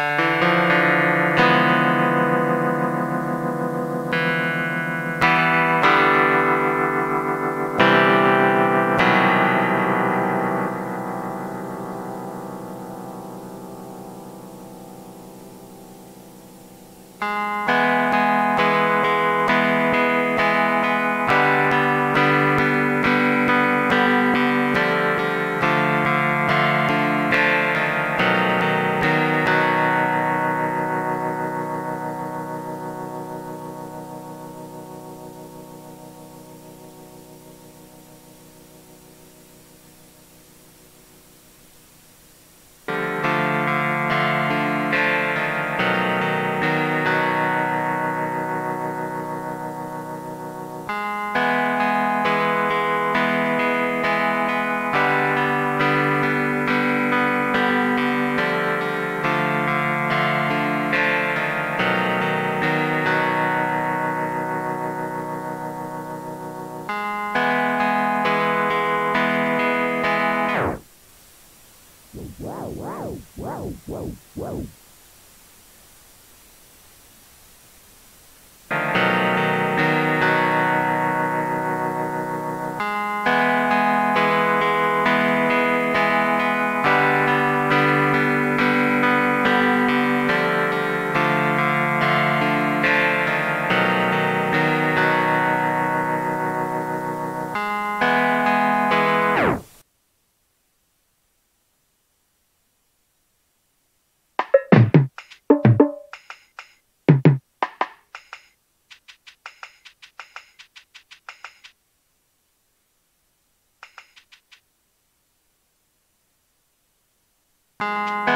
Bye. Música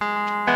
you.